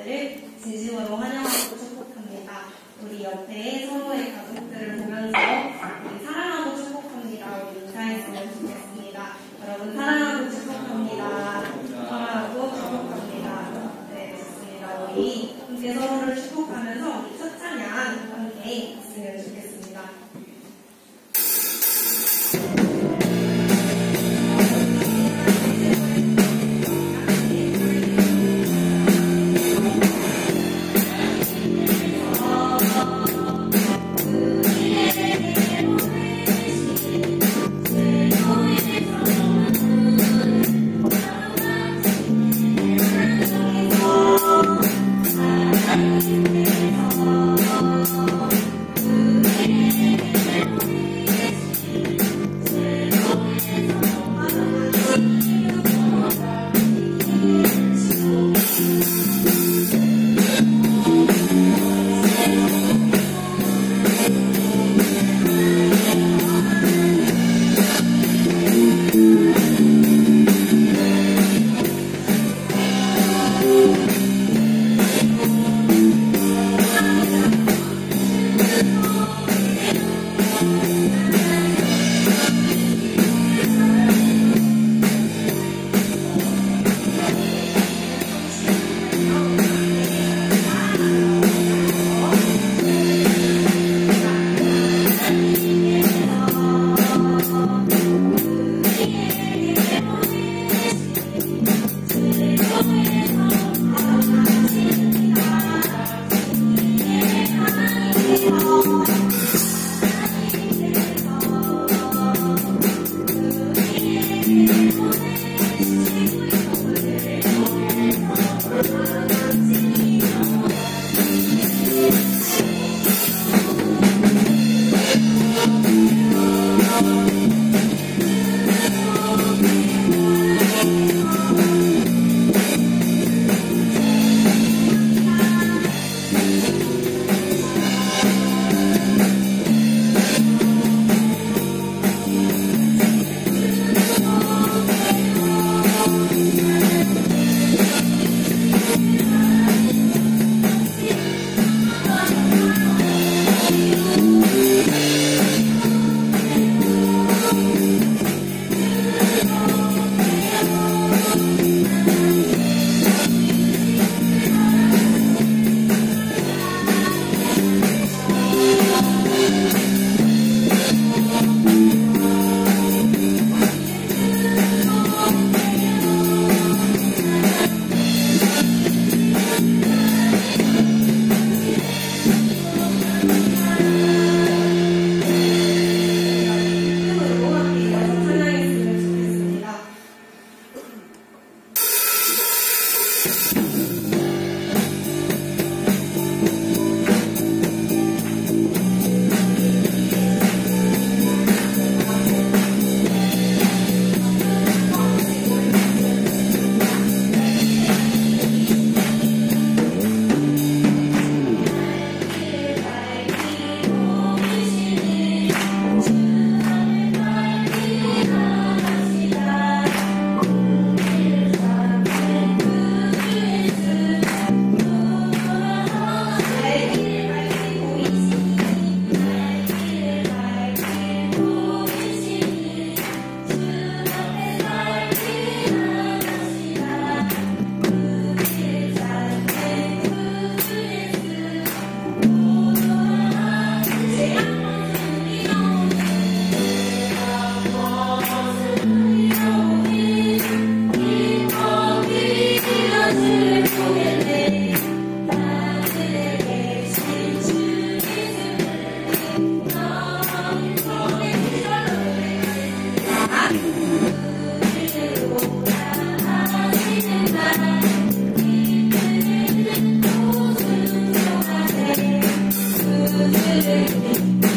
Dari sisi lorongan baby.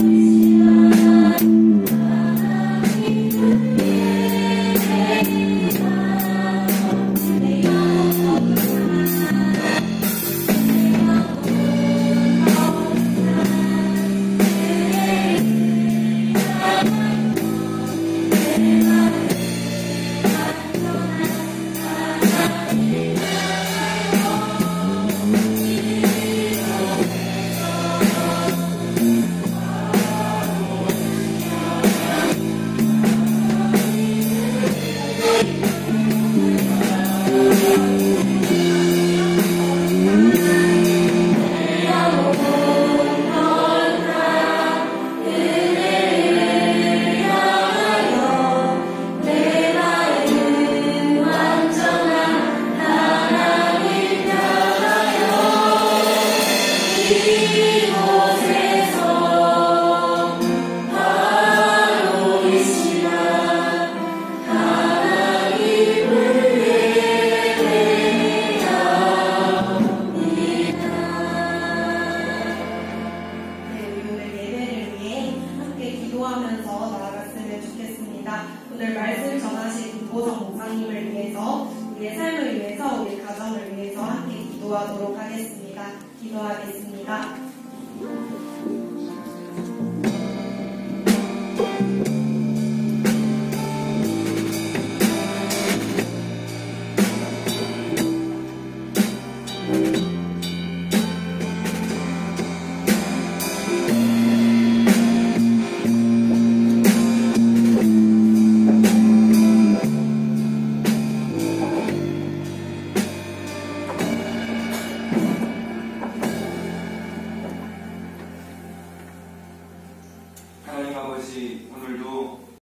You. cuatro